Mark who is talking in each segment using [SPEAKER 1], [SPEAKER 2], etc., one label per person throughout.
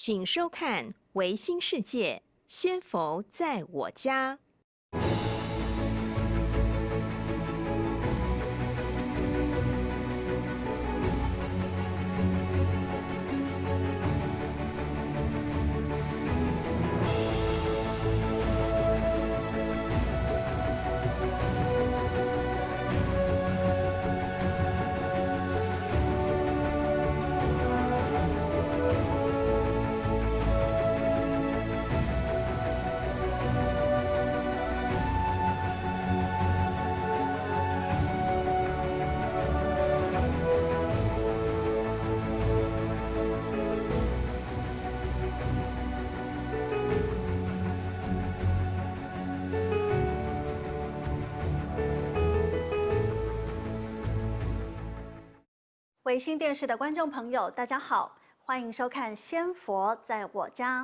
[SPEAKER 1] 请收看《维新世界》，先佛在我家。
[SPEAKER 2] 维新电视的观众朋友，大家好，欢迎收看《仙佛在我家》。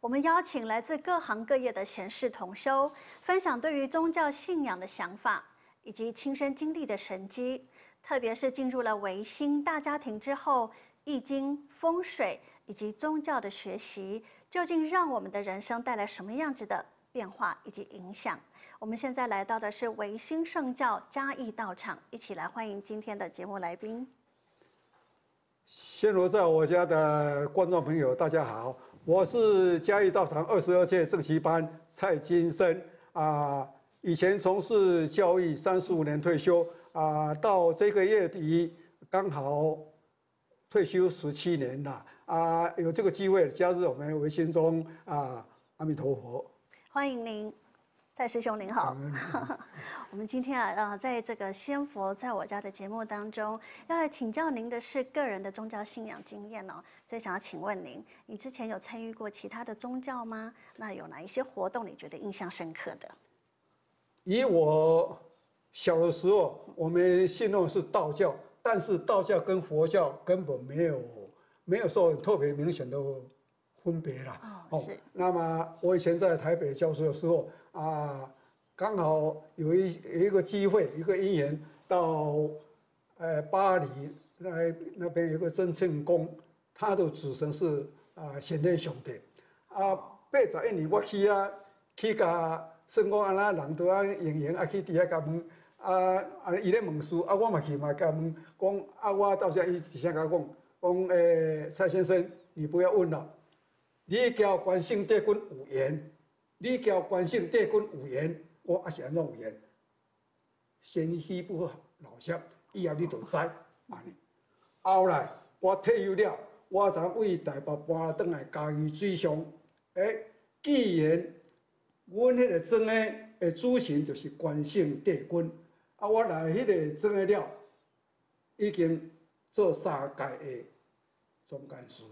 [SPEAKER 2] 我们邀请来自各行各业的贤士同修，分享对于宗教信仰的想法，以及亲身经历的神迹。特别是进入了维新大家庭之后，易经、风水以及宗教的学习，究竟让我们的人生带来什么样子的变化以及影响？我们现在来到的是维新圣教嘉义道场，一起来欢迎今天的节目来宾。
[SPEAKER 3] 先罗在我家的观众朋友，大家好，我是嘉义道场二十二届正习班蔡金生啊。以前从事教育三十五年退休啊，到这个月底刚好退休十七年了啊。有这个机会加入我们维新中啊，阿弥陀佛，
[SPEAKER 2] 欢迎您。蔡师兄您好，我们今天啊，呃，在这个仙佛在我家的节目当中，要来请教您的是个人的宗教信仰经验哦，所以想要请问您，你之前有参与过其他的宗教吗？那有哪一些活动你觉得印象深刻的？
[SPEAKER 3] 以我小的时候，我们信奉是道教，但是道教跟佛教根本没有没有说特别明显的分别啦。
[SPEAKER 2] 哦，是。
[SPEAKER 3] 那么我以前在台北教书的时候。啊，刚好有一一个机会，一个因缘，到呃巴黎那那边有个真庆宫，他的主神是啊显天上帝。啊，八十一年我去啊，去甲算讲安那人都啊迎迎啊去底下甲问，啊啊伊咧问事，啊我嘛去嘛甲问，讲啊我到时伊直接甲讲，讲诶蔡先生，你不要问了，你交关圣帝君有缘。你交关姓帝君有缘，我也是安怎有缘？先虚不老实，以后你就知。安尼，后来我退休了，我才为台北搬转来嘉义水上。诶，既然阮迄个庄诶诶主神就是关姓帝君，啊，我来迄个庄诶了，已经做三届诶总干事，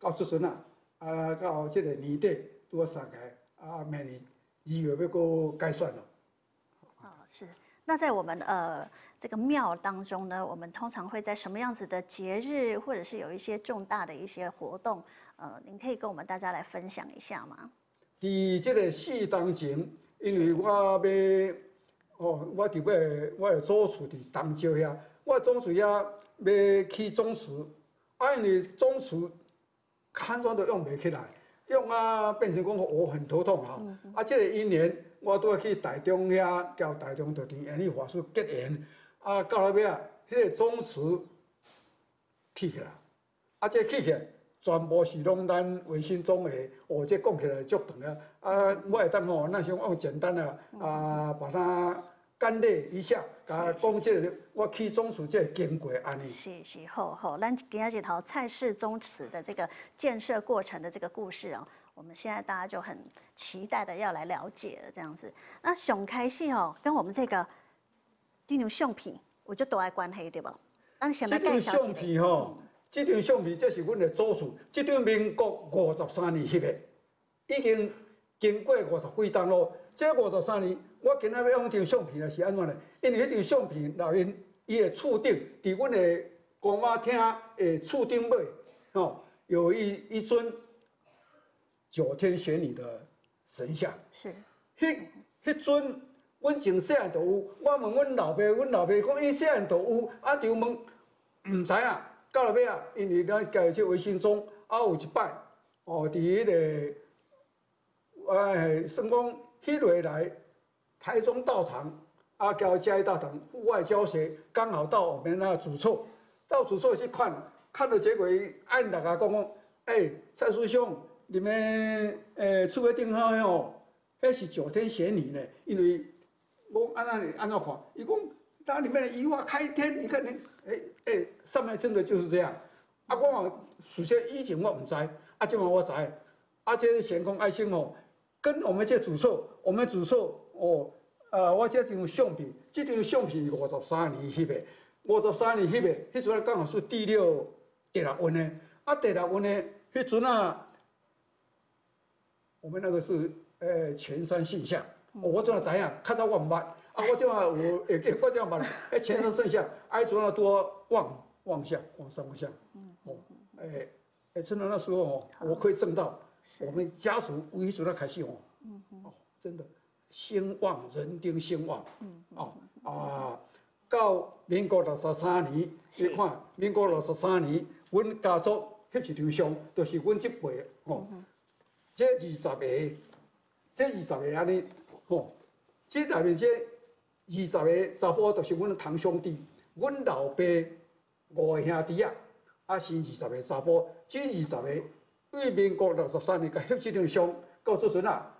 [SPEAKER 3] 到即阵啊，啊，到即个年底拄啊三届。啊，明年二月要过改算了。
[SPEAKER 2] 哦，是。那在我们呃这个庙当中呢，我们通常会在什么样子的节日，或者是有一些重大的一些活动，呃，您可以跟我们大家来分享一下吗？
[SPEAKER 3] 伫这个四当前，因为我要哦，我伫尾我的祖厝伫东桥遐，我祖厝遐要去宗祠，啊，因为宗祠看怎都用袂起来。用啊，变成讲我很头痛哈。啊，这个一年我都要去台中遐，交台中的田严理法师结缘。啊，到那边啊，迄个宗祠起起来，啊，这起起来全部是拢咱维新宗的。哦，这讲起来足长啊。啊，我会当吼，那先用简单的啊，把它。干列一下，啊，讲这个我去宗祠这经过安尼。
[SPEAKER 2] 是是，好好，咱今仔日头蔡氏宗祠的这个建设过程的这个故事哦，我们现在大家就很期待的要来了解了这样子。那熊开戏哦，跟我们这个这张相片，我就都爱关系对不？
[SPEAKER 3] 那这张相片吼，这张相片这是阮的祖厝，这张民国五十三年翕的，已经经过五十几档咯。这五十三年。我今仔要用张相片啊，是安怎呢？因为迄张相片内面伊的厝顶，伫阮的公妈厅的厝顶尾，吼，有一一尊九天玄女的神像。
[SPEAKER 2] 是。
[SPEAKER 3] 迄迄尊，阮从细汉就有。我问阮老爸，阮老爸讲伊细汉就有，啊，就问，毋知影。到后尾啊，因为咱家即微信中啊有一摆，哦，伫迄个，哎，算讲迄落来台中道场，啊，交嘉义大堂户外教学，刚好到我们那主厝，到主厝去看，看了结果按大家讲讲，哎，蔡师兄，你们诶厝诶顶好哦，迄是九天玄女呢，因为我按那里按照看，伊讲那里面的鱼花开天，你看你，哎哎，上面真的就是这样。啊，我，首先以前我唔知，啊，即嘛我知，啊，这个玄空爱心哦，跟我们这主厝，我们主厝哦，呃，我这张相片，这张相片五十三年翕的，五十三年翕的，迄阵刚好是第六、第六运的，啊，第六运的，迄阵啊，我们那个是呃前山现象，我怎啊知影？较早我毋捌，啊，我即嘛有会记，我即嘛捌啦，迄全山现象，啊，迄阵啊多望望向，望山望向。哦，哎，哎，真的那时候哦，我可以挣到，我们家属为主要开始哦，哦，真的兴旺人丁兴旺，哦啊，到民国六十三年，你看民国六十三年，阮家族翕一张相，就是阮这辈哦，这二十个，这二十个安尼，哦，这内面这二十个查甫就是阮的堂兄弟，阮老爸五个兄弟啊。啊，生二十个查甫，这二十个为民国六十三年，甲翕这张相，到这阵啊，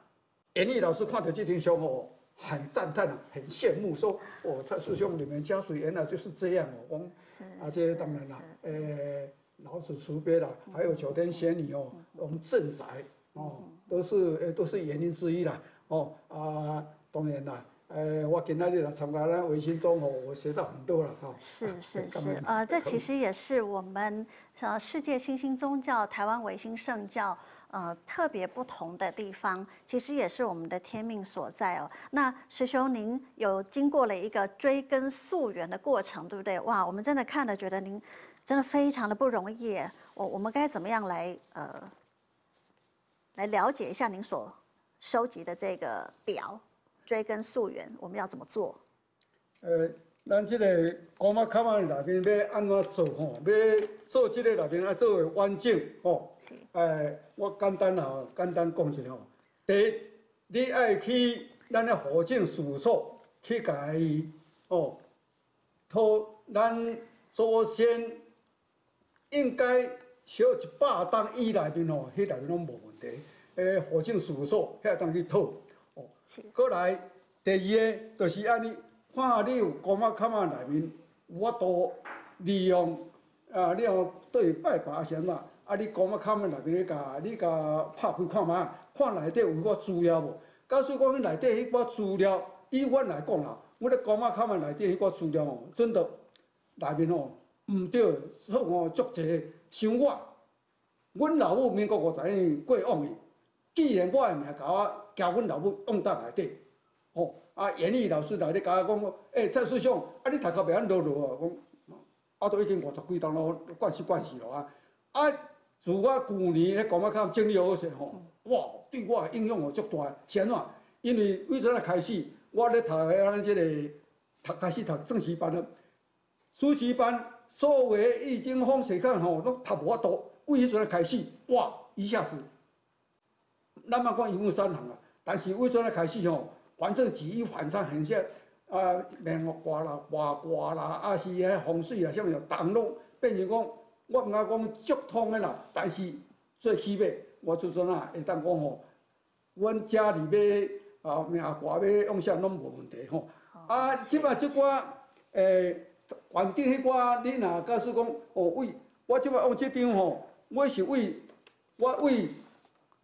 [SPEAKER 3] 严毅老师看到这张相哦，很赞叹啊，很羡慕，说哦，蔡师兄，你们家属原来就是这样哦。我啊，这当然啦，诶，老子慈悲啦，还有九天仙女哦，我们镇宅哦，都是诶，都是原因之一啦。哦啊，当然啦。呃，我今仔日来参加咱维新中学，我学到很多了哈。
[SPEAKER 2] 是 是是，呃，这其实也是我们呃世界新兴宗教台湾维新圣教呃特别不同的地方，其实也是我们的天命所在哦。那师兄您有经过了一个追根溯源的过程，对不对？哇，我们真的看了觉得您真的非常的不容易。我我们该怎么样来呃来了解一下您所收集的这个表？追根溯源，我们要怎么做？
[SPEAKER 3] 呃，咱这个古马卡曼内面要安怎做吼？要做这个内面要做完整吼。哎，我简单啊，简单讲一下吼。第一，你爱去咱的火警事务所去甲伊哦，托咱祖先应该超一百担以内面吼，迄内面拢无问题。诶，火警事务所遐当去讨。过来，第二个就是安尼，看你有公仔卡嘛内面，我都利用啊，你用对拜拜是安怎？啊，你公仔卡嘛内面甲你甲拍开看嘛，看内底有我资料无？假使讲你内底迄个资料，以阮来讲啦，我咧公仔卡嘛内底迄个资料哦，真的内面哦，毋对，好哦，足济，像我，阮老母民国五十年过往去，既然我诶名甲我。交阮老母放到内底，吼啊！严毅老师来咧甲我讲，诶，蔡师兄，啊，你头壳袂晓落落啊？讲，啊，都已经五十几栋咯，惯死惯死咯啊！啊，自我旧年咧讲啊，较整理好势吼，哇，对我的影响哦足大。是安怎？因为为怎啊开始，我咧读诶咱即个读开始读正式班了，暑期班所有诶易经风水看吼，拢读无法度。为迄阵啊开始，哇，一下子，咱莫讲一目三行啊！但是为怎啊开始吼？反正举一反三，很像啊，面挂啦、外挂啦，啊是迄风水啦，啥物动拢变成讲，我毋敢讲足通的啦。但是最起码，我就阵啊会当讲吼，阮家里要啊命挂要用啥拢无问题吼。啊，即摆即寡诶，环境迄寡，你若假使讲哦，为我即摆用即张吼，我是为我为。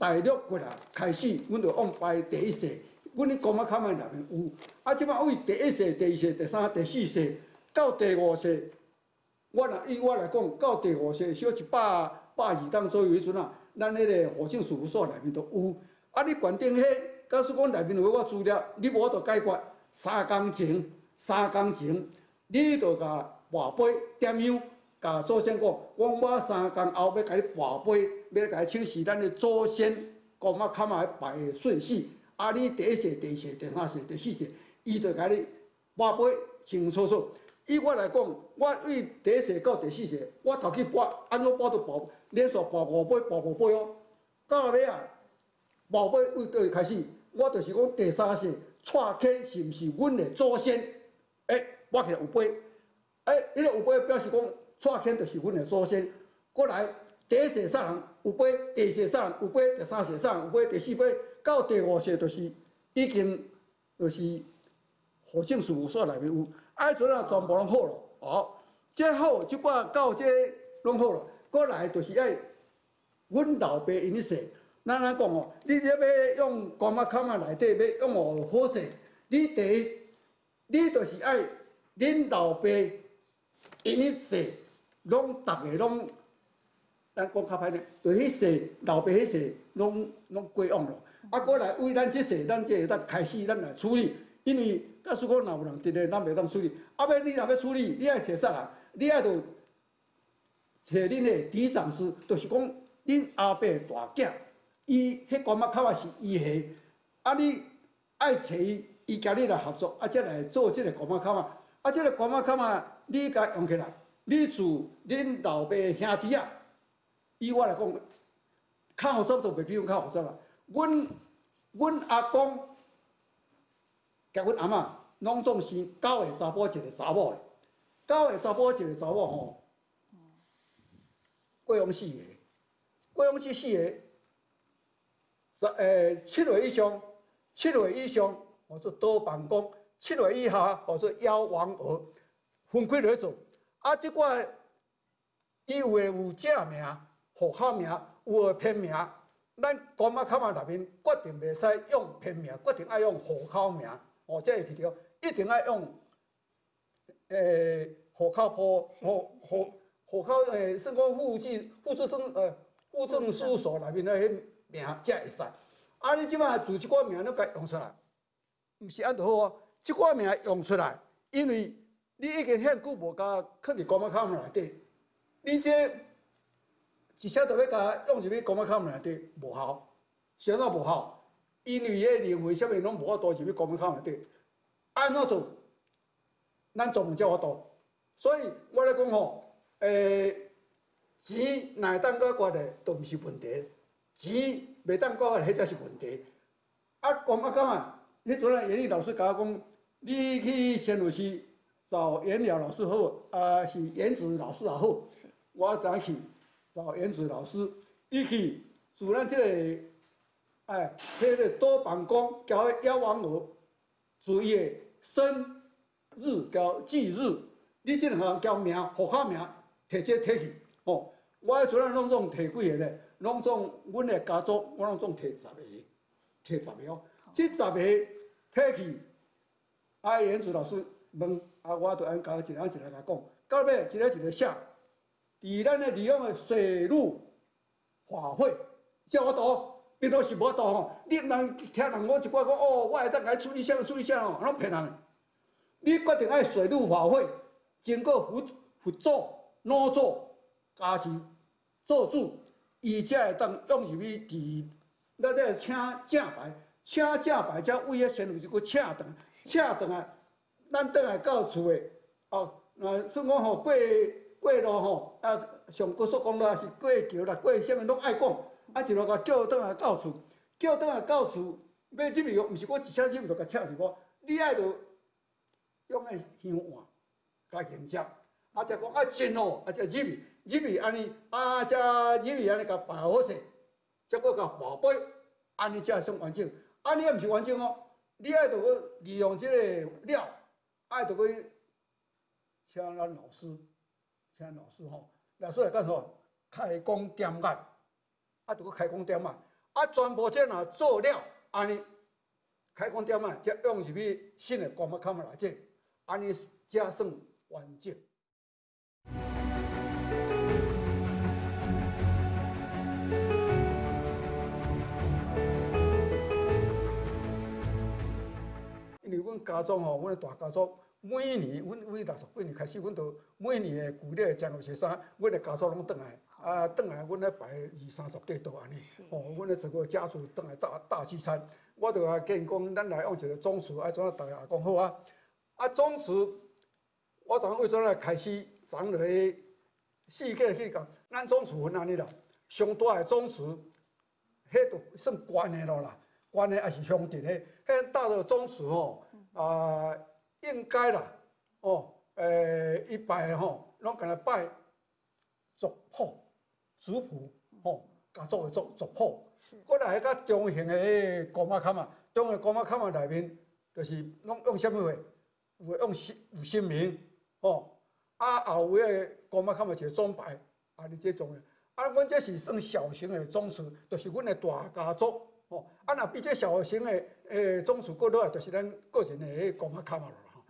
[SPEAKER 3] 大陆过来开始，阮就往排第一世。阮咧公妈卡曼内面有，啊，即摆为第一世、第二世、第三、第四世，到第五世，我若以我来讲，到第五世小一百百二当左右迄阵啊，咱迄个火警事务所内面都有。啊，你决定迄，假使讲内面有我资料，你无法度解决，三工前，三工前，你就甲跋杯点样？甲祖先讲，讲我三工后要甲你跋杯，要甲你请示咱的祖先，讲我看下排的顺序。啊，你第一世、第二世、第三世、第四世，伊就甲你跋杯清楚楚。以我来讲，我为第一世到第四世，我头去跋，安怎跋都跋，连续跋五杯、跋五杯哦。到尾啊，宝贝为倒开始，我就是讲第三世蔡天是毋是阮的祖先？诶，我起来有杯，诶，迄个有杯表示讲蔡天就是阮的祖先。过来第一世上有碑，第二世上有碑，第三世上有碑，第四碑到第五世就是已经就是火庆事务所内面有，啊，阵啊全部拢好咯，哦，这好，即摆到这拢好咯，过来就是爱阮老爸因迄世。咱安讲哦，你这要用光马坎啊内底要用哦好势，你第一，你就是爱恁老爸因迄世，拢逐个拢，咱讲较歹听，对迄世老爸迄世拢拢过往咯。啊，过来为咱即世，咱即会当开始咱来处理，因为假使讲若有人伫咧，咱袂当处理。啊，要你若要处理，你爱找啥人？你爱着找恁的嫡长师，就是讲恁阿伯大囝。伊迄关麦卡啊是伊下，啊你爱找伊，伊甲你来合作，啊则来做即个关麦卡啊，啊即个关麦卡啊，你甲用起来，你厝恁老爸兄弟啊，以我来讲，较合作都袂比阮较合作啦。阮阮阿公甲阮阿嬷拢总是九个查甫一个查某的，九个查甫一个查某吼，过往四个，过往即四个。十诶，七岁以上，七岁以上，或者多办公；七岁以下，或者夭亡儿，分开来做。啊，即个伊有诶有正名、户口名，有诶偏名。咱公安卡嘛内面决定袂使用偏名，决定爱用户口名。哦，这会记着，一定爱用诶户口簿、户户户口诶，算讲户籍、户籍证诶，户政事务所内面诶迄。名才会使，啊！你即摆自即个名你甲用出来，毋是安就好啊？即个名用出来，因为你已经遐久无甲放伫公安卡内底，你这一下都要甲用入去公安卡内底无效，相当无效。因为迄认为啥物拢无法度入去公安卡内底，安怎做？咱专门叫我做，所以我咧讲吼，诶，钱哪会当解决咧，都毋是问题。钱袂当过，迄才是问题。啊，讲啊讲啊，迄阵啊，英语老师甲我讲，你去新闻市找颜了老师好，啊是颜子老师也好。我早去找颜子老师，伊去做咱即个，哎，迄个多办公交幺王额，注意的生日交忌日，你即两项交名户口名，摕这摕去，哦，我迄阵啊拢总摕几个咧。拢总，阮的家族，我拢总摕十个，摕十个哦。即十个摕去，啊，颜子老师问，啊，我就按甲一人一个来讲，到尾一个一个写，伫咱咧利用的水陆法会，叫我读，变都是无读吼。你人听人我一寡讲，哦，我会当甲伊处理啥处理啥哦，拢骗人。你决定爱水路法会，经过辅辅助、脑助、加持、做主。伊才会当用入去伫，咱咧请正牌，请正牌才为迄先有一个请顿，请顿啊，咱倒来到厝诶，哦，那算讲吼过过路吼，啊上高速公路也是过桥啦，过啥物拢爱讲，啊一路甲叫倒来到厝，叫倒来到厝，要入去哦，毋是我一车入去就甲请是无，你爱着用诶香碗甲现接，啊则讲啊真哦，啊则入去。入去安尼，啊，则入去安尼甲摆好势，则搁甲宝贝，安尼则算完整。安尼也毋是完整哦，你爱着去利用即个料，爱着去请咱老师，请老师吼，老师来干啥？开工点眼，啊，着去开工点啊，啊，全部这若做了，安尼开工点嘛，才用入去新的光麦卡门内底，安尼才算完整。为阮家族吼，阮大家族每年，阮为六十几年开始，阮都每年的旧历的正月初三，阮的家族拢倒来，啊，倒来，阮咧摆二三十桌桌安尼，哦，阮咧整个家族倒来大大聚餐，我着啊建议讲，咱来用一个宗祠，啊，怎啊大家讲好啊？啊，宗祠，我昨为怎来开始长落去四个去讲，咱宗祠分安尼啦，上大的宗祠迄都算悬的咯啦，悬的也是兄弟的。迄大的宗祠吼，啊，应该啦，哦，诶，一拜吼，拢干来拜族谱、族谱，吼，家族的族族谱。
[SPEAKER 2] 是
[SPEAKER 3] 过来迄个中型的古马坎啊，中型古马坎啊内面，就是拢用什么话？有用姓有姓名，吼，啊后尾的古马坎嘛一个宗牌，啊你这种的。啊，阮这是算小型的宗祠，就是阮的大家族，吼。啊，若比这小型的诶宗祠过落来，就是咱个人的迄古马坎啊咯吼。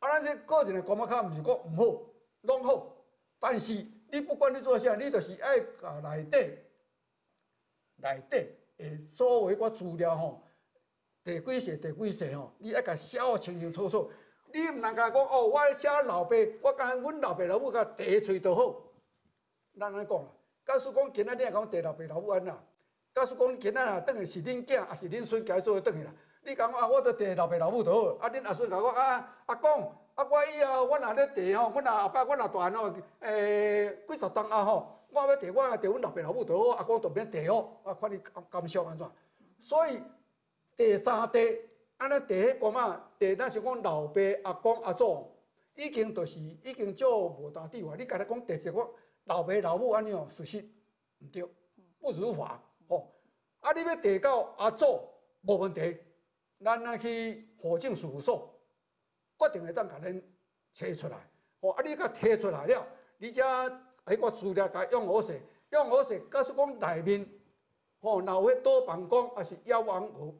[SPEAKER 3] 啊，咱这个人的古马卡毋是讲毋好，拢好，但是你不管你做啥，你就是爱甲内底。内底诶，所有我资料吼，第几世第几世吼，你爱甲写好清清楚楚。你毋通甲讲哦，我写老爸，我甲阮老爸老母甲第一喙就好。咱安尼讲啦，假使讲今仔日讲第老爸老母安啦，假使讲囡仔若等于是恁囝，也是恁孙家做伙转去啦。你讲啊，我得地老爸老母就好。啊，恁阿孙甲我啊，阿公，啊我以后我若咧地吼，阮阿爸我若大汉吼，诶几十栋啊吼。我要提，我地阮老爸老母就好，阿公都免提哦，啊，看你感感想安怎？所以第三代，安尼第迄个嘛，地那是讲老爸、阿公、阿祖，已经就是已经做无大地话。你家己讲地是讲老爸老母安尼哦，事实毋对，不如法吼。啊，你要提到阿祖无问题，咱啊去火政事务所，决定会当甲恁摕出来。吼，啊，你甲摕出来了，你则。迄个资料甲用好势，用好势，假使讲内面，吼，若有迄倒办公，还是幺王鹅，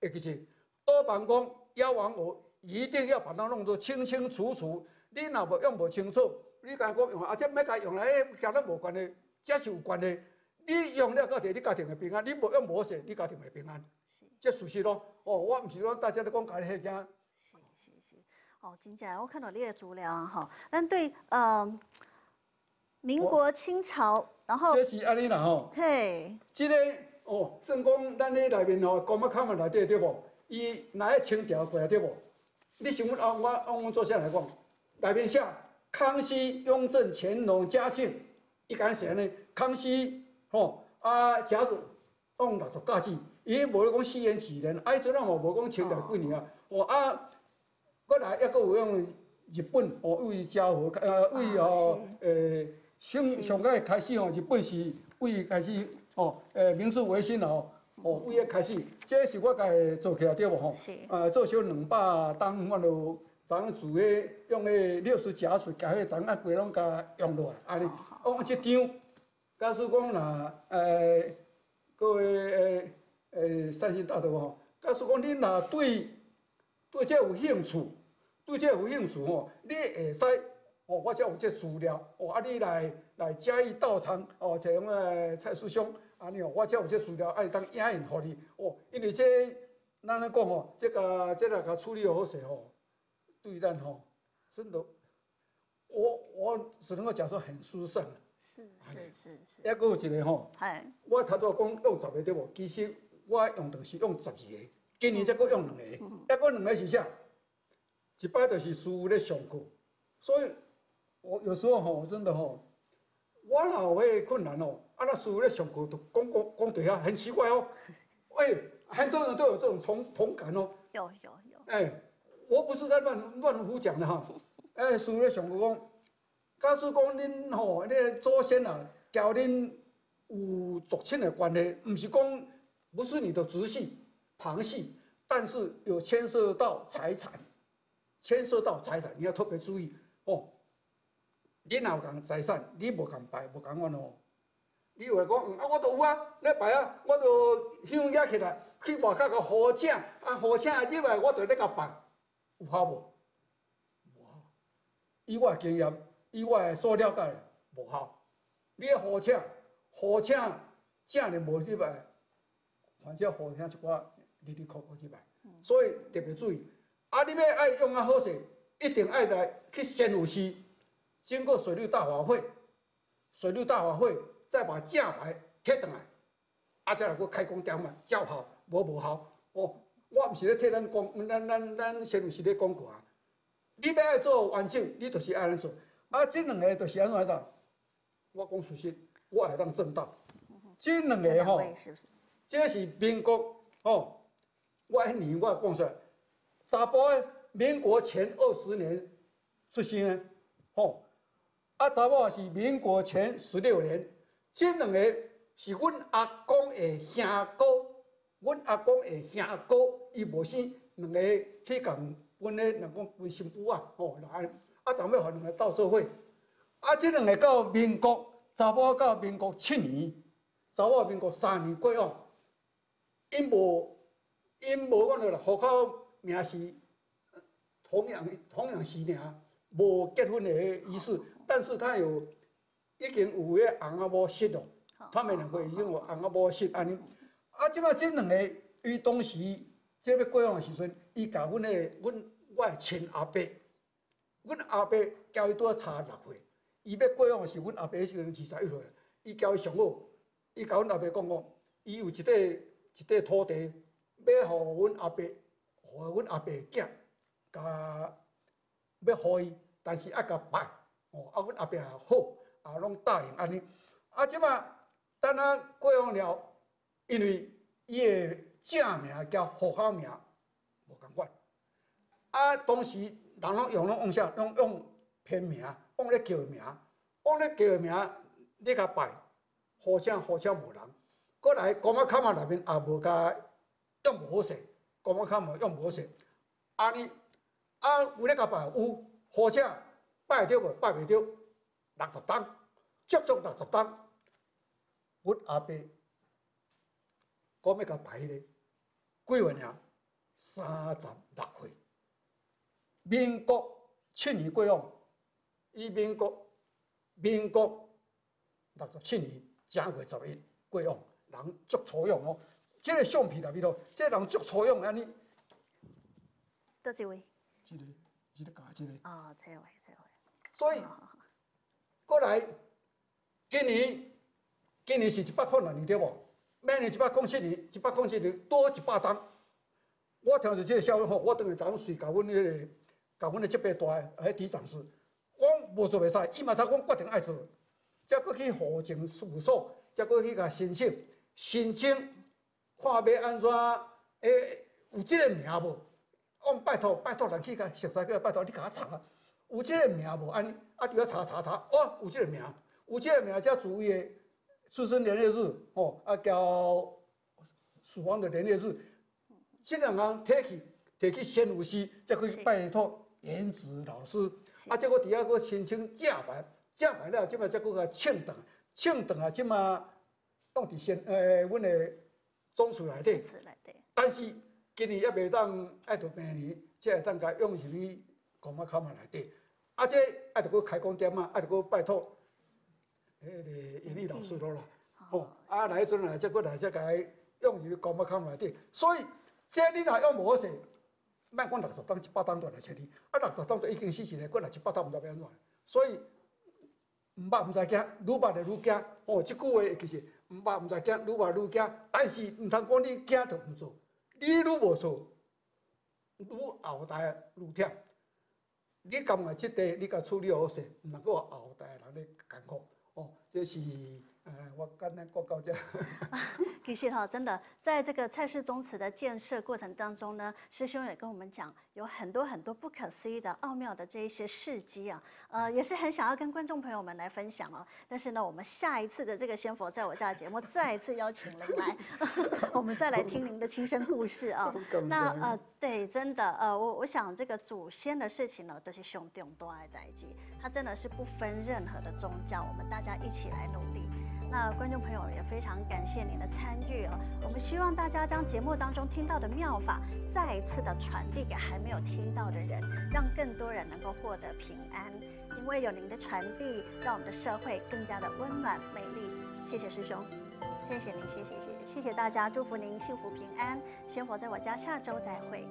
[SPEAKER 3] 会记是倒办公、幺王鹅，一定要把它弄得清清楚楚。你若无用无清楚，你甲讲用，啊，这要甲用来，甲咱无关系，这是有关系。你用了个体，你家庭会平安；你无用无势，你家庭会平安。这事实咯。哦，我毋是讲大家都讲家己迄件。
[SPEAKER 2] 是是是。哦，真正，我看到你的资料啊，吼，咱对，呃。民国、清朝，然后
[SPEAKER 3] 这是安尼啦吼。
[SPEAKER 2] 嘿，
[SPEAKER 3] 这个哦，算讲咱咧内面吼，讲要看嘛内底对无？伊哪一清朝过来对无？你想我我按我做啥来讲？内面写康熙、雍正、乾隆、嘉庆，伊讲啥呢？康熙吼啊，甲子用六十家子，伊无咧讲四言起年，啊，阵啊吼无讲清代几年啊。哦啊，过来抑阁有用日本哦，为嘉禾呃为哦诶。上上个开始吼，日本是为开始哦，诶，民族维新咯，哦，为个开始，这是我家做起来对无吼？
[SPEAKER 2] 是。
[SPEAKER 3] 啊，做小两百担，我就咱做个用个六十加水，加迄层啊，规拢甲用落来，安尼。哦，一张，假使讲若诶，各位诶诶，善心大德吼，假使讲你若对对这有兴趣，对这有兴趣吼，你会使。哦，我才有这资料，哦，啊，你来来加以道场，哦，像个蔡师兄，安尼哦，我才有这资料，爱当影印互你，哦，因为这咱咧讲吼，这个这个处理好势吼，对咱吼，真的，我我只能够讲说很舒胜。
[SPEAKER 2] 是是是是。
[SPEAKER 3] 还佫有一个吼，
[SPEAKER 2] 哎，
[SPEAKER 3] 我头拄讲用十个对无？其实我用的是用十二个，今年才佫用两个，还佫两个是啥？一摆就是师傅咧上课，所以。我有时候吼，真的吼，我老会困难哦。啊，那师傅咧上课都讲讲讲对啊，很奇怪哦。哎，很多人都有这种同同感哦。
[SPEAKER 2] 有有有。
[SPEAKER 3] 哎，我不是在乱乱胡讲的哈。哎，师傅咧上课讲，假使讲恁吼，恁祖先啊，交恁有族亲的关系，毋是讲不是你的直系、旁系，但是有牵涉到财产，牵涉到财产，你要特别注意哦。你若有共财产，你无共拜，无共款哦。你话讲，啊，我都有啊，咧拜啊，我都香压起来，去外口甲好请，啊，好请入来，我就咧甲办，有效无？无效。以我经验，以我所了解的，无效。你好请，好请，正哩无入来，反正好请一寡离离扣扣入来。所以特别注意，啊，你要爱用啊好势，一定爱来去先有事。经过水利大法会，水利大法会再把价牌贴上来，啊，再来个开工点嘛，较好无无效哦。我毋是咧替咱讲，咱咱咱先有是咧讲过啊。你要爱做完整，你就是爱安做。啊，即两个就是安怎的？我讲事实，我会当正道。即两个吼，这是民国吼，我迄年我讲出来，查甫诶民国前二十年出生诶，吼，啊查某是民国前十六年，即两个是阮阿公诶兄哥，阮阿公诶兄哥伊无生，两个去共阮咧，两个分新妇啊，吼，来，啊，昨尾互两个斗做伙，啊，这两个到民国，查某到民国七年，查某民国三年过往。因无，因无讲了户口名是同样同样是尔，无结婚的仪式，但是他有已经有迄翁仔某识咯，他们两个已经有翁仔某识安尼。啊，即摆即两个，伊当时即要过往的时阵，伊甲阮的阮我的亲阿伯，阮阿伯交伊拄啊差六岁，伊要过往的是阮阿伯迄时阵二十一岁，伊交伊上好，伊甲阮阿伯讲讲，伊有一块。一块土地要互阮阿伯，互阮阿伯囝，甲要互伊，但是爱甲拜，哦，啊，阮阿伯也好，也拢答应安尼。啊，即嘛等啊过往了，因为伊的正名甲户口名无共款，啊，当时人拢用拢用啥？拢用偏名，往咧叫名，往咧叫名，你甲拜，好像好像无人。过来，公仔卡嘛内面也无甲用无好势，公仔卡嘛用无好势，安尼啊有咧甲拜有，好像拜着无拜袂着，六十担，足足六十担。阮阿伯讲要甲拜迄个，几岁尔？三十六岁，民国七年过往，伊民国民国六十七年正月十一过往。人足粗用哦，即个相片内面头，即个人足粗用安尼。
[SPEAKER 2] 多几位？
[SPEAKER 3] 即个，即个加即个。
[SPEAKER 2] 哦，这位，这位。
[SPEAKER 3] 所以，过来，今年，今年是一百块两年对无？明年一百空七年，一百空七年多一百单。我听着即个消息吼，我等于昨睡甲阮迄个，甲阮的级别大诶迄厂长我无做袂使，伊嘛知我决定爱做，则搁去户政事务所，则搁去甲申请。申请看要安怎？诶，有即个名无？我拜托拜托人去甲熟悉个，拜托你甲我查，有即个名无？安尼啊，就要查查查，哦，有即个名，有即个名，才注意的。出生年月日，吼，啊，交死亡的。年月日，即两项摕去，摕去县务司，才去拜托颜值老师，啊，结果伫遐个申请正牌，正牌了，即嘛才搁甲请等，请等啊，即嘛。当伫县诶，阮诶总厝内底，但是今年也袂当爱到明年，才会当甲用入去公安卡嘛内底。啊，这爱着搁开工点啊，爱着搁拜托迄个英语老师咯啦。吼，啊来迄阵来，再搁来再甲伊用入去公安考内底。所以，这你若用无好势，莫讲六十担、一百担都来找你。啊，六十担都已经死死咧，过来一百担毋知要安怎。所以，毋捌毋知惊，愈捌就愈惊。哦，即句话其实。毋捌毋知惊，愈捌愈惊。但是毋通讲你惊就毋做，你愈无做，愈后代愈忝。你感觉即块，你甲处理好势，毋能够后代人咧艰苦。哦，这是。我刚才过高价。
[SPEAKER 2] 其实哈，真的在这个蔡氏宗祠的建设过程当中呢，师兄也跟我们讲，有很多很多不可思议的奥妙的这一些事迹啊，呃，也是很想要跟观众朋友们来分享哦。但是呢，我们下一次的这个仙佛在我家的节目，再一次邀请您来，我们再来听您的亲身故事啊。那呃，对，真的呃，我我想这个祖先的事情呢，都是兄弟都爱代际，它真的是不分任何的宗教，我们大家一起来努力。那观众朋友也非常感谢您的参与哦。我们希望大家将节目当中听到的妙法再一次的传递给还没有听到的人，让更多人能够获得平安。因为有您的传递，让我们的社会更加的温暖美丽。谢谢师兄，谢谢您，谢谢谢谢谢谢大家，祝福您幸福平安。仙佛在我家，下周再会。